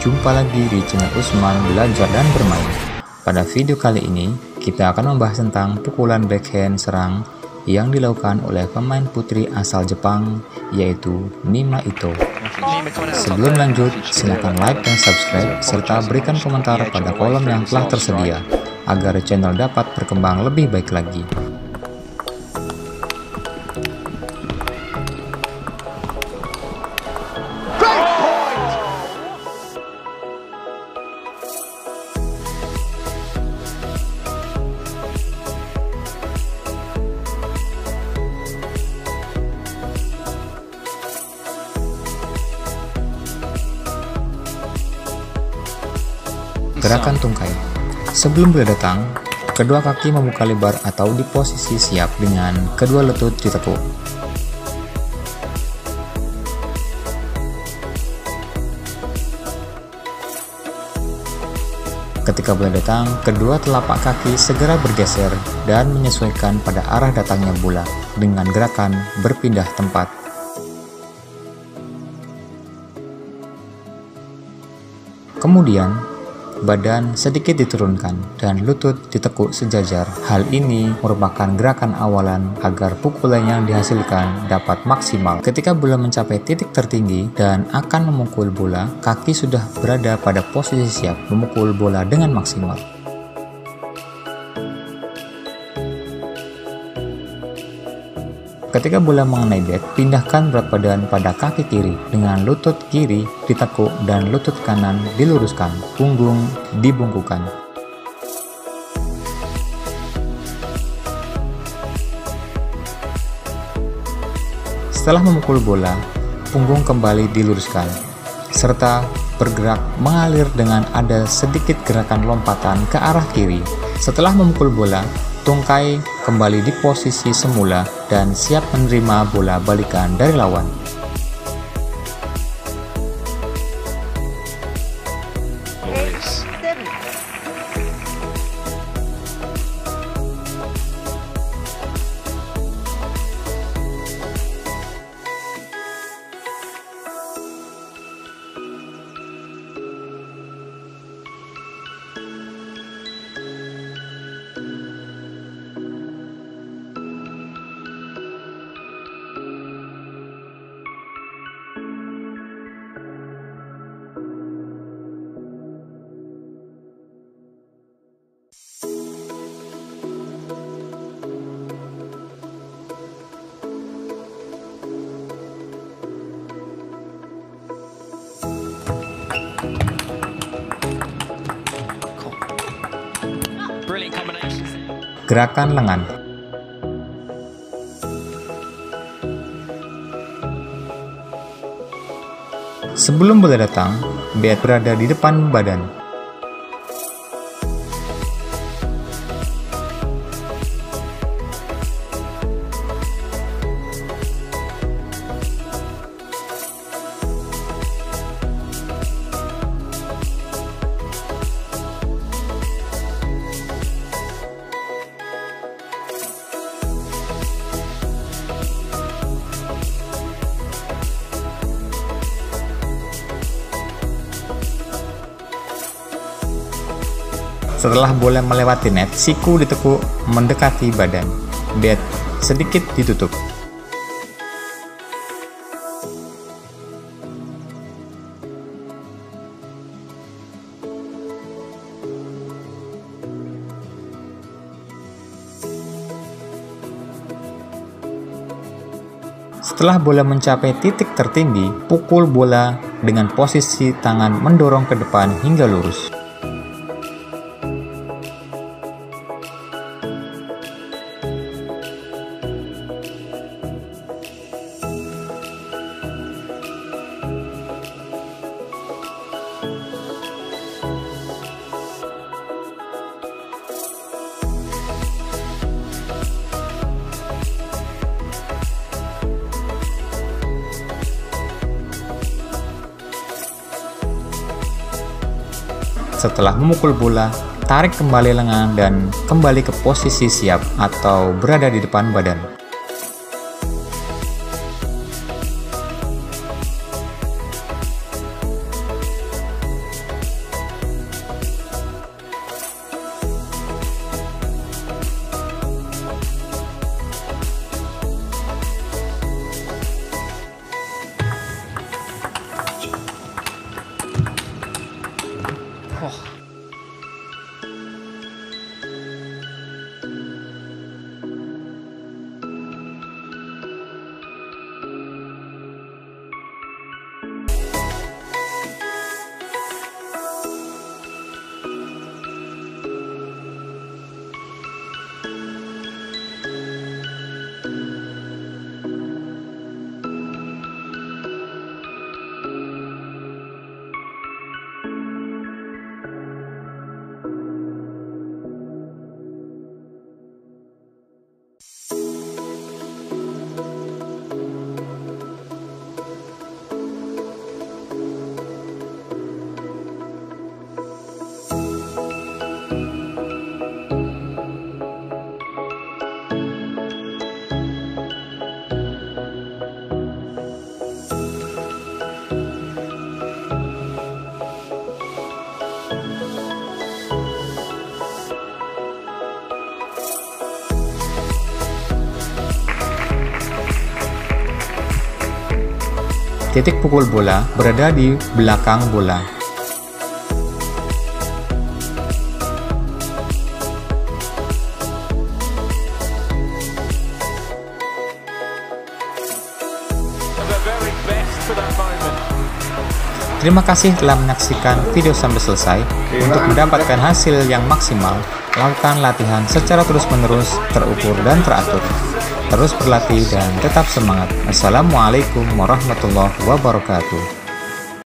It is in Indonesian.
jumpa lagi di channel Usman Belajar dan Bermain. Pada video kali ini, kita akan membahas tentang pukulan backhand serang yang dilakukan oleh pemain putri asal Jepang, yaitu Nima Ito. Sebelum lanjut, silakan like dan subscribe, serta berikan komentar pada kolom yang telah tersedia, agar channel dapat berkembang lebih baik lagi. Gerakan tungkai. Sebelum bola datang, kedua kaki membuka lebar atau di posisi siap dengan kedua lutut ditekuk. Ketika bola datang, kedua telapak kaki segera bergeser dan menyesuaikan pada arah datangnya bola dengan gerakan berpindah tempat. Kemudian, badan sedikit diturunkan dan lutut ditekuk sejajar. Hal ini merupakan gerakan awalan agar pukulan yang dihasilkan dapat maksimal. Ketika bola mencapai titik tertinggi dan akan memukul bola, kaki sudah berada pada posisi siap memukul bola dengan maksimal. Ketika bola mengenai bat, pindahkan berat badan pada kaki kiri dengan lutut kiri ditekuk dan lutut kanan diluruskan, punggung dibungkukan. Setelah memukul bola, punggung kembali diluruskan, serta bergerak mengalir dengan ada sedikit gerakan lompatan ke arah kiri. Setelah memukul bola, tungkai kembali di posisi semula dan siap menerima bola balikan dari lawan. Gerakan lengan Sebelum bola datang, Beat berada di depan badan. Setelah bola melewati net, siku ditekuk mendekati badan. Bat sedikit ditutup. Setelah bola mencapai titik tertinggi, pukul bola dengan posisi tangan mendorong ke depan hingga lurus. Setelah memukul bola, tarik kembali lengan dan kembali ke posisi siap atau berada di depan badan. Titik pukul bola berada di belakang bola. Terima kasih telah menyaksikan video sampai selesai. Untuk mendapatkan hasil yang maksimal, lakukan latihan secara terus-menerus, terukur, dan teratur. Terus berlatih dan tetap semangat. Assalamualaikum warahmatullahi wabarakatuh.